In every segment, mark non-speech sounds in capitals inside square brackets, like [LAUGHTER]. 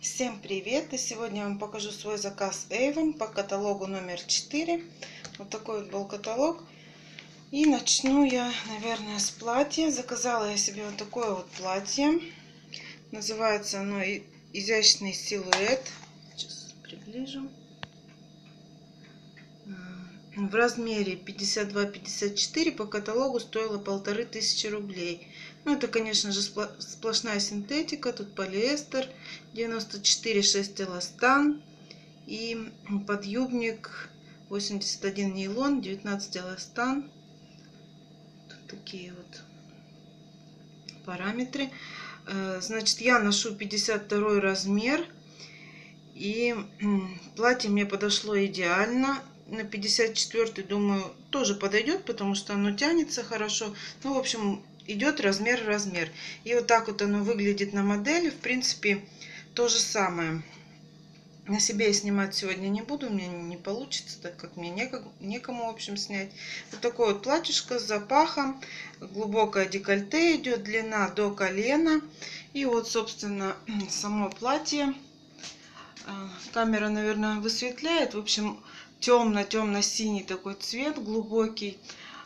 Всем привет! И сегодня я вам покажу свой заказ Avon по каталогу номер 4. Вот такой вот был каталог. И начну я, наверное, с платья. Заказала я себе вот такое вот платье. Называется оно «Изящный силуэт». Сейчас приближу. В размере 52-54 по каталогу стоило полторы тысячи рублей. Ну, это, конечно же, сплошная синтетика. Тут полиэстер 94,6 эластан. И подъюбник 81 нейлон, 19 эластан. Тут такие вот параметры. Э, значит, я ношу 52 размер. И платье мне подошло идеально. На 54 думаю, тоже подойдет, потому что оно тянется хорошо. Ну, в общем, идет размер-размер. И вот так вот оно выглядит на модели. В принципе, то же самое. На себе я снимать сегодня не буду, меня не получится, так как мне некому, некому в общем, снять. Вот такое вот платьишко с запахом, глубокое декольте идет, длина до колена. И вот, собственно, [CLEARS THROAT] само платье. А, камера, наверное, высветляет. В общем, темно-темно-синий такой цвет, глубокий.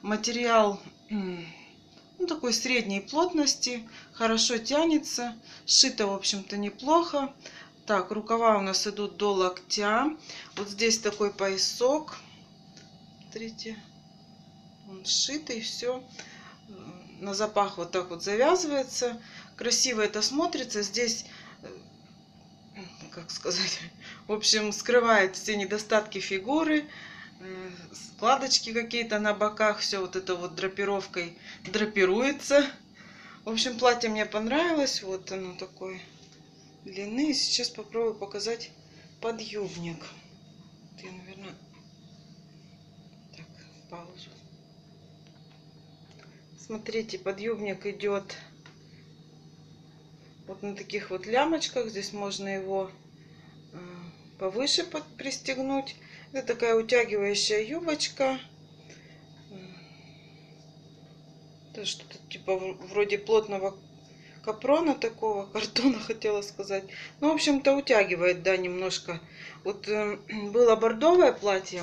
Материал ну, такой средней плотности, хорошо тянется, сшито, в общем-то, неплохо. Так, рукава у нас идут до локтя. Вот здесь такой поясок. Смотрите, он сшитый, все. На запах вот так вот завязывается. Красиво это смотрится. Здесь, как сказать, [LAUGHS] в общем, скрывает все недостатки фигуры складочки какие-то на боках, все вот это вот драпировкой драпируется. В общем, платье мне понравилось, вот оно такой длины. Сейчас попробую показать подъюбник. Вот я, наверное, так, паузу. Смотрите, подъюбник идет вот на таких вот лямочках. Здесь можно его э, повыше пристегнуть. Это такая утягивающая юбочка. Это что-то типа вроде плотного капрона такого, [LAUGHS] картона хотела сказать. Ну, в общем-то, утягивает, да, немножко. Вот э, [CLEARS THROAT] было бордовое платье.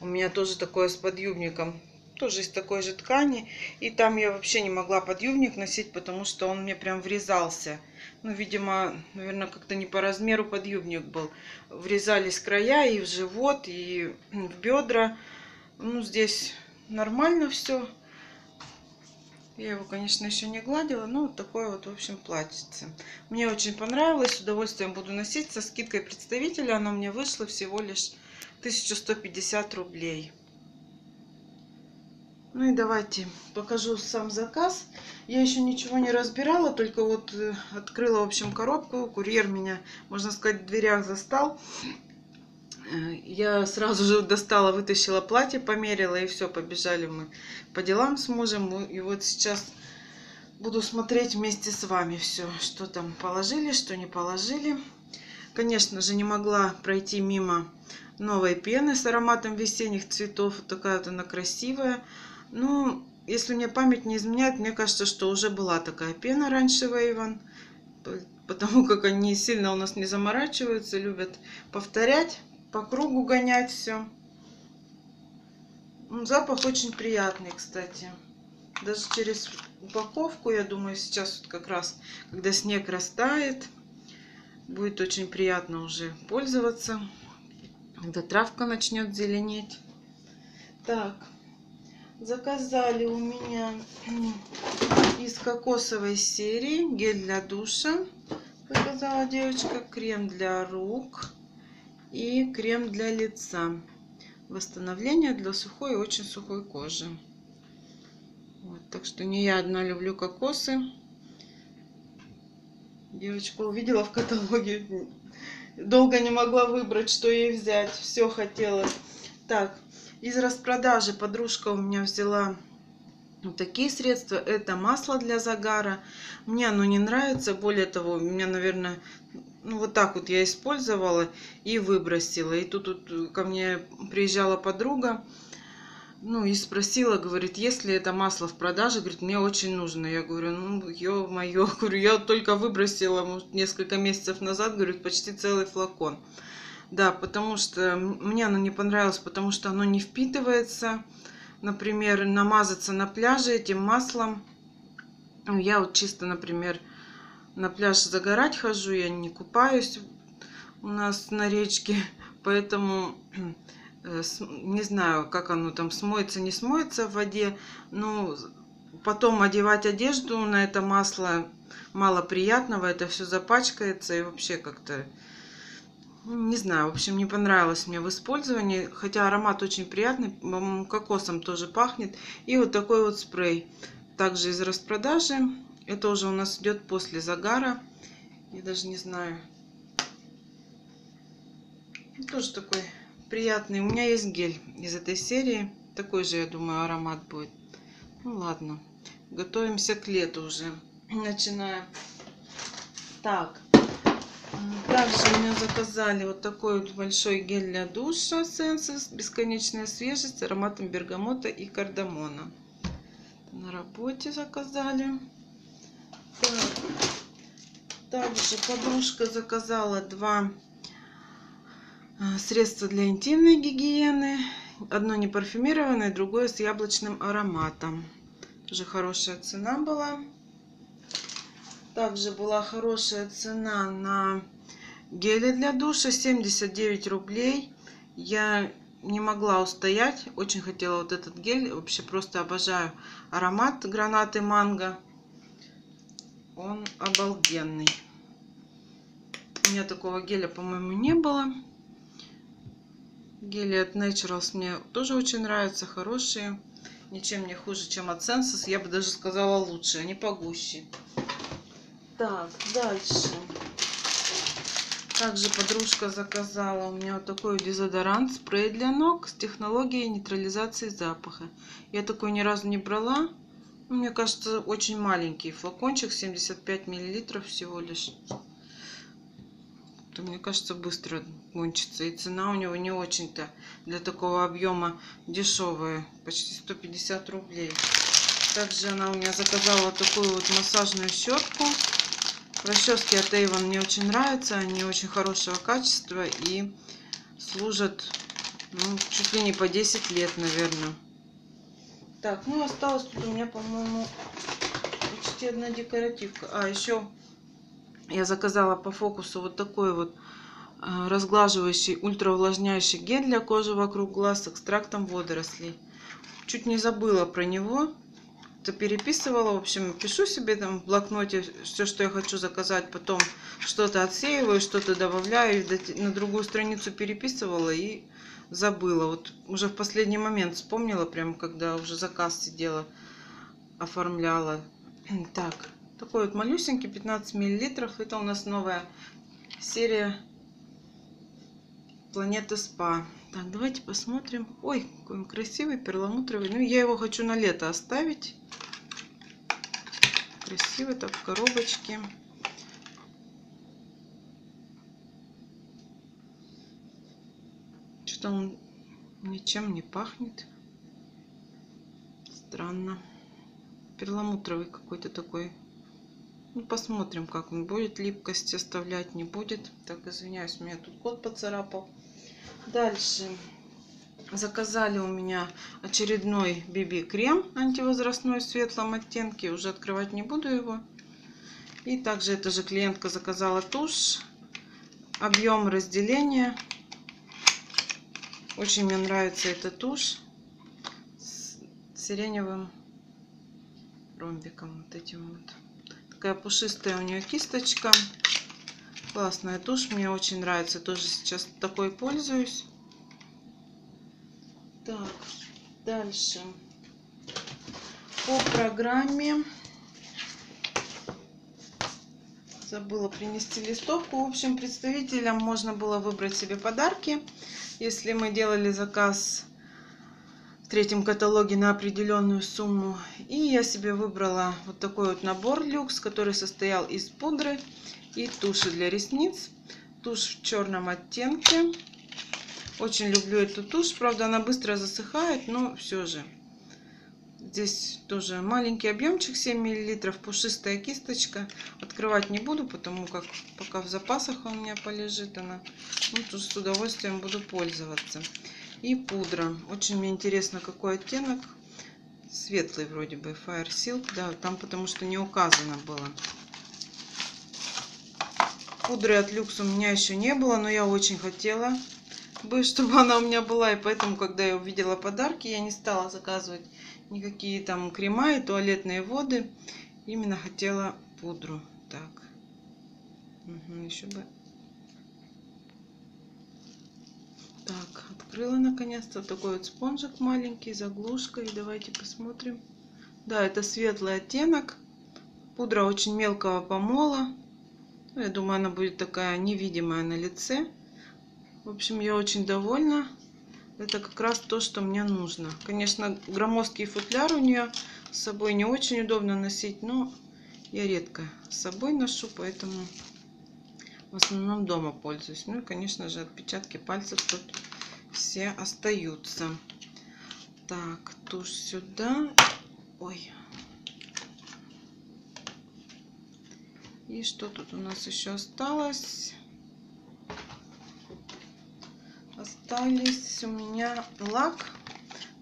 У меня тоже такое с подъюбником тоже из такой же ткани. И там я вообще не могла подъюбник носить, потому что он мне прям врезался. Ну, видимо, наверное, как-то не по размеру подъюбник был. Врезались края и в живот, и в бедра. Ну, здесь нормально все. Я его, конечно, еще не гладила, но вот такое вот, в общем, платьице. Мне очень понравилось, с удовольствием буду носить. Со скидкой представителя оно мне вышло всего лишь 1150 рублей. Ну и давайте покажу сам заказ. Я еще ничего не разбирала, только вот э, открыла, в общем, коробку. Курьер меня, можно сказать, в дверях застал. Э, я сразу же достала, вытащила платье, померила и все, побежали мы по делам с мужем. И вот сейчас буду смотреть вместе с вами все, что там положили, что не положили. Конечно же, не могла пройти мимо новой пены с ароматом весенних цветов. Такая вот она красивая. Ну, если мне память не изменяет, мне кажется, что уже была такая пена раньше в Avon. Потому как они сильно у нас не заморачиваются, любят повторять, по кругу гонять все. Ну, запах очень приятный, кстати. Даже через упаковку, я думаю, сейчас вот как раз, когда снег растает, будет очень приятно уже пользоваться. Когда травка начнет зеленеть. Так, Заказали у меня [CLEARS THROAT] из кокосовой серии гель для душа, заказала девочка, крем для рук и крем для лица. Восстановление для сухой и очень сухой кожи. Вот, так что не я одна люблю кокосы. Девочка увидела в каталоге. Долго не могла выбрать, что ей взять. Все хотела. Так, из распродажи подружка у меня взяла вот такие средства. Это масло для загара. Мне оно не нравится. Более того, у меня, наверное, ну вот так вот я использовала и выбросила. И тут, тут ко мне приезжала подруга. ну и спросила, говорит, если это масло в продаже, говорит, мне очень нужно. Я говорю, ну, ё-моё, [LAUGHS] говорю, я только выбросила может, несколько месяцев назад, говорит, почти целый флакон. Да, потому что мне оно не понравилось, потому что оно не впитывается. Например, намазаться на пляже этим маслом. Я вот чисто, например, на пляж загорать хожу, я не купаюсь у нас на речке, [LAUGHS] поэтому Э, не знаю, как оно там смоется, не смоется в воде. Ну, потом одевать одежду на это масло мало приятного, это все запачкается и вообще как-то, не знаю, в общем, не понравилось мне в использовании, хотя аромат очень приятный, кокосом тоже пахнет. И вот такой вот спрей, также из распродажи, это уже у нас идет после загара, я даже не знаю, тоже такой приятный. У меня есть гель из этой серии. Такой же, я думаю, аромат будет. Ну ладно. Готовимся к лету уже. Начинаем. Так. Также меня заказали вот такой вот большой гель для душа Senses. Бесконечная свежесть с ароматом бергамота и кардамона. На работе заказали. Так. Также подружка заказала два а, средство для интимной гигиены. Одно не парфюмированное, другое с яблочным ароматом. Тоже хорошая цена была. Также была хорошая цена на гели для душа. 79 рублей. Я не могла устоять. Очень хотела вот этот гель. Вообще просто обожаю аромат гранаты манго. Он обалденный. У меня такого геля, по-моему, не было. Гели от Naturals мне тоже очень нравятся, хорошие. Ничем не хуже, чем от Sensus. Я бы даже сказала лучше, они погуще. Так, дальше. Также подружка заказала у меня вот такой дезодорант, спрей для ног с технологией нейтрализации запаха. Я такой ни разу не брала. Мне кажется, очень маленький флакончик, 75 миллилитров всего лишь то мне кажется быстро кончится. И цена у него не очень-то для такого объема дешевая. Почти 150 рублей. Также она у меня заказала такую вот массажную щетку. Расчески от Avon мне очень нравятся. Они очень хорошего качества и служат ну, чуть ли не по 10 лет, наверное. Так, ну осталось тут у меня, по-моему, почти одна декоративка. А, еще я заказала по фокусу вот такой вот а, разглаживающий ультраувлажняющий гель для кожи вокруг глаз с экстрактом водорослей. Чуть не забыла про него. Переписывала. В общем, пишу себе там в блокноте все, что я хочу заказать. Потом что-то отсеиваю, что-то добавляю. На другую страницу переписывала и забыла. Вот уже в последний момент вспомнила, прям когда уже заказ сидела, оформляла. [CLEARS THROAT] Так, такой вот малюсенький, 15 миллилитров. Это у нас новая серия Планеты Спа. Так, давайте посмотрим. Ой, какой он красивый, перламутровый. Ну, я его хочу на лето оставить. Красивый, так, в коробочке. Что-то он ничем не пахнет. Странно. Перламутровый какой-то такой ну, посмотрим, как он будет. Липкость оставлять не будет. Так, извиняюсь, меня тут кот поцарапал. Дальше. Заказали у меня очередной BB-крем антивозрастной в светлом оттенке. Уже открывать не буду его. И также эта же клиентка заказала тушь. Объем разделения. Очень мне нравится эта тушь с сиреневым ромбиком. Вот этим вот. Такая пушистая у нее кисточка. Классная тушь, мне очень нравится. Тоже сейчас такой пользуюсь. Так, дальше. По программе забыла принести листовку. В общем, представителям можно было выбрать себе подарки. Если мы делали заказ в третьем каталоге на определенную сумму. И я себе выбрала вот такой вот набор люкс, который состоял из пудры и туши для ресниц. Тушь в черном оттенке. Очень люблю эту тушь. Правда, она быстро засыхает, но все же. Здесь тоже маленький объемчик 7 мл, пушистая кисточка. Открывать не буду, потому как пока в запасах у меня полежит она. Ну, тут с удовольствием буду пользоваться. И пудра. Очень мне интересно, какой оттенок. Светлый вроде бы, Fire Silk. Да, там потому что не указано было. Пудры от люкс у меня еще не было, но я очень хотела бы, чтобы она у меня была. И поэтому, когда я увидела подарки, я не стала заказывать никакие там крема и туалетные воды. Именно хотела пудру. Так. Угу, еще бы. Так, открыла наконец-то такой вот спонжик маленький, заглушкой. Давайте посмотрим. Да, это светлый оттенок. Пудра очень мелкого помола. Ну, я думаю, она будет такая невидимая на лице. В общем, я очень довольна. Это как раз то, что мне нужно. Конечно, громоздкий футляр у нее с собой не очень удобно носить, но я редко с собой ношу, поэтому в основном дома пользуюсь. Ну и, конечно же, отпечатки пальцев тут все остаются. Так, тушь сюда. Ой, И что тут у нас еще осталось? Остались у меня лак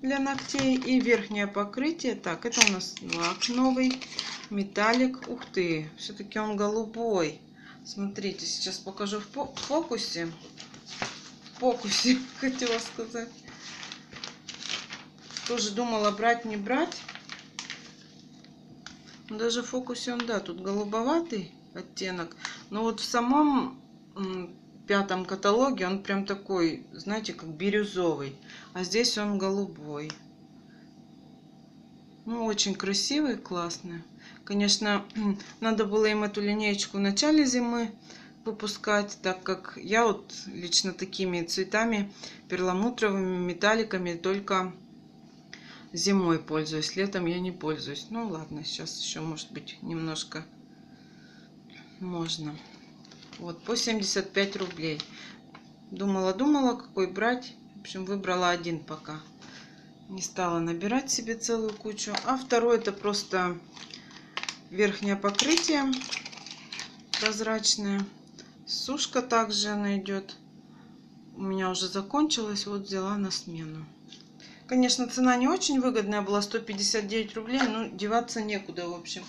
для ногтей и верхнее покрытие. Так, это у нас лак новый, металлик. Ух ты, все-таки он голубой. Смотрите, сейчас покажу в фокусе. В фокусе, [LAUGHS] хотела сказать. Тоже думала брать, не брать. Даже в фокусе он, да, тут голубоватый оттенок. Но вот в самом пятом каталоге он прям такой, знаете, как бирюзовый. А здесь он голубой. Ну, очень красивый, классный. Конечно, [CLEARS THROAT] надо было им эту линеечку в начале зимы выпускать, так как я вот лично такими цветами, перламутровыми металликами только зимой пользуюсь, летом я не пользуюсь. Ну ладно, сейчас еще может быть немножко можно. Вот, по 75 рублей. Думала-думала, какой брать. В общем, выбрала один пока. Не стала набирать себе целую кучу. А второй это просто верхнее покрытие прозрачное. Сушка также она идет. У меня уже закончилась, вот взяла на смену. Конечно, цена не очень выгодная была, 159 рублей, но деваться некуда, в общем.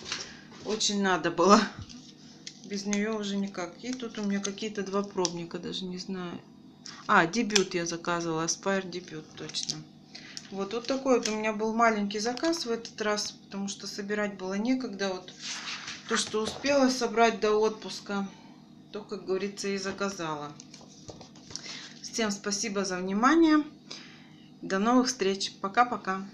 Очень надо было. Без нее уже никак. И тут у меня какие-то два пробника, даже не знаю. А, дебют я заказывала, Aspire дебют, точно. Вот, вот такой вот у меня был маленький заказ в этот раз, потому что собирать было некогда. Вот то, что успела собрать до отпуска, то, как говорится, и заказала. Всем спасибо за внимание. До новых встреч. Пока-пока.